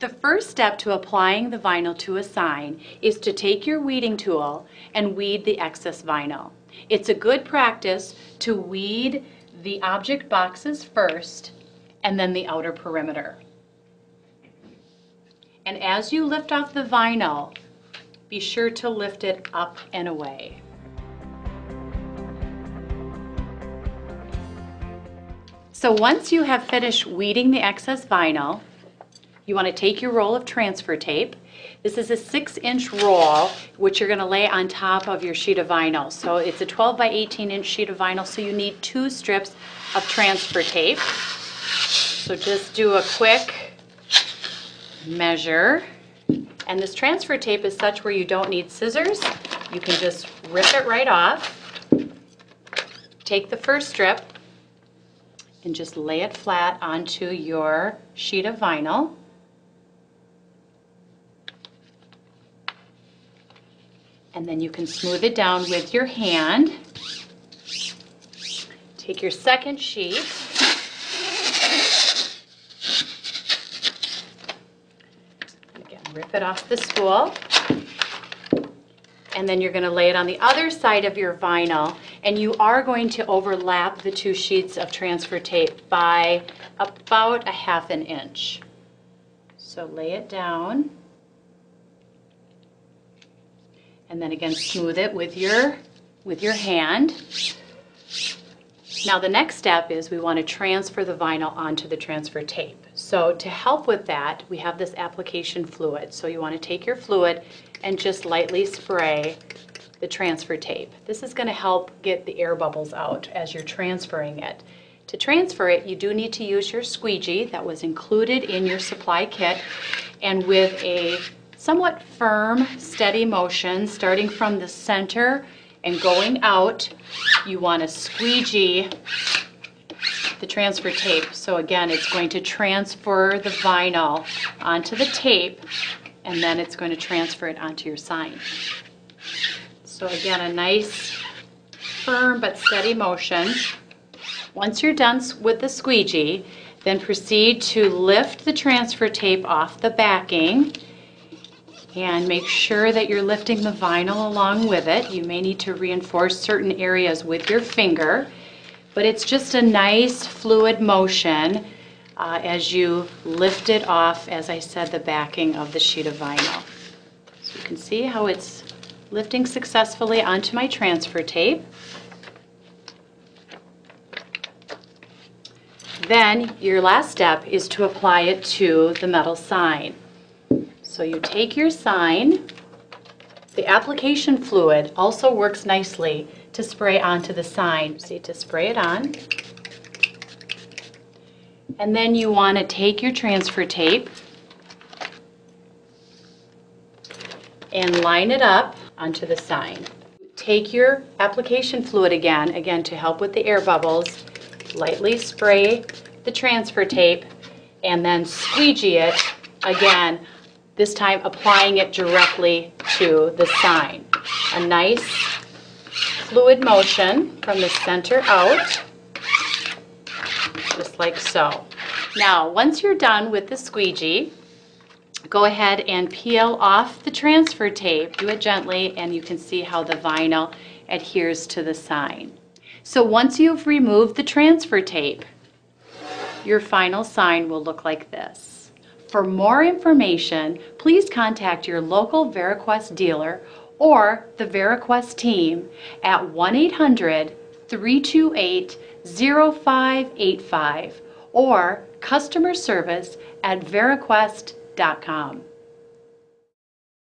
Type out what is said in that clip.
The first step to applying the vinyl to a sign is to take your weeding tool and weed the excess vinyl. It's a good practice to weed the object boxes first and then the outer perimeter. And as you lift off the vinyl, be sure to lift it up and away. So once you have finished weeding the excess vinyl, you want to take your roll of transfer tape. This is a six inch roll, which you're going to lay on top of your sheet of vinyl. So it's a 12 by 18 inch sheet of vinyl, so you need two strips of transfer tape. So just do a quick measure. And this transfer tape is such where you don't need scissors. You can just rip it right off. Take the first strip and just lay it flat onto your sheet of vinyl. And then you can smooth it down with your hand. Take your second sheet. Again, rip it off the spool. And then you're going to lay it on the other side of your vinyl. And you are going to overlap the two sheets of transfer tape by about a half an inch. So lay it down. And then again, smooth it with your, with your hand. Now the next step is we want to transfer the vinyl onto the transfer tape. So to help with that, we have this application fluid. So you want to take your fluid and just lightly spray the transfer tape. This is going to help get the air bubbles out as you're transferring it. To transfer it, you do need to use your squeegee that was included in your supply kit and with a somewhat firm, steady motion starting from the center and going out, you want to squeegee the transfer tape. So again, it's going to transfer the vinyl onto the tape and then it's going to transfer it onto your sign. So again, a nice firm but steady motion. Once you're done with the squeegee, then proceed to lift the transfer tape off the backing and make sure that you're lifting the vinyl along with it. You may need to reinforce certain areas with your finger, but it's just a nice fluid motion uh, as you lift it off, as I said, the backing of the sheet of vinyl. So you can see how it's lifting successfully onto my transfer tape. Then your last step is to apply it to the metal sign. So you take your sign. The application fluid also works nicely to spray onto the sign. See, to spray it on. And then you want to take your transfer tape and line it up onto the sign. Take your application fluid again, again to help with the air bubbles, lightly spray the transfer tape and then squeegee it again this time applying it directly to the sign. A nice fluid motion from the center out, just like so. Now, once you're done with the squeegee, go ahead and peel off the transfer tape. Do it gently and you can see how the vinyl adheres to the sign. So once you've removed the transfer tape, your final sign will look like this. For more information, please contact your local VariQuest dealer or the VariQuest team at 1-800-328-0585 or customer service at variquest.com.